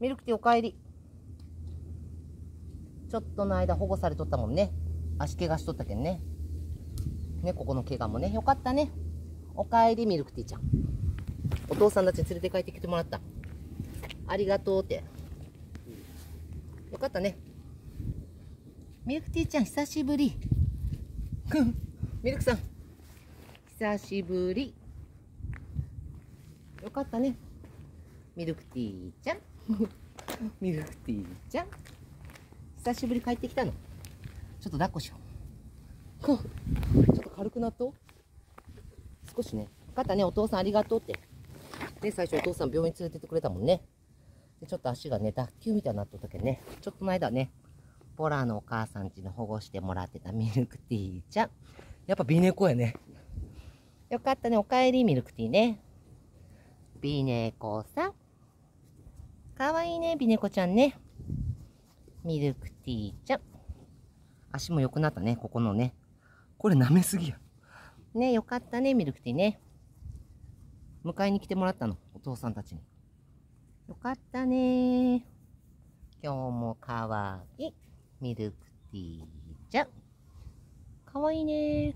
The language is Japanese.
ミルクティーお帰り。ちょっとの間保護されとったもんね。足怪我しとったけんね。ね、ここの怪我もね。よかったね。お帰り、ミルクティーちゃん。お父さんたちに連れて帰ってきてもらった。ありがとうって。よかったね。ミルクティーちゃん、久しぶり。ミルクさん、久しぶり。よかったね。ミルクティーちゃん。ミルクティーちゃん。久しぶり帰ってきたの。ちょっと抱っこしよう。ちょっと軽くなっと少しね。よかったね。お父さんありがとうって。で、最初お父さん病院連れてってくれたもんね。で、ちょっと足がね、脱臼みたいになっとったけどね。ちょっとの間ね、ポラのお母さんちに保護してもらってたミルクティーちゃん。やっぱ美猫やね。よかったね。おかえり、ミルクティーね。美猫さん。かわいいね、美猫ちゃんね。ミルクティーちゃん。足も良くなったね、ここのね。これ舐めすぎや。ね、よかったね、ミルクティーね。迎えに来てもらったの、お父さんたちに。よかったね今日もかわいい。ミルクティーちゃん。かわいいね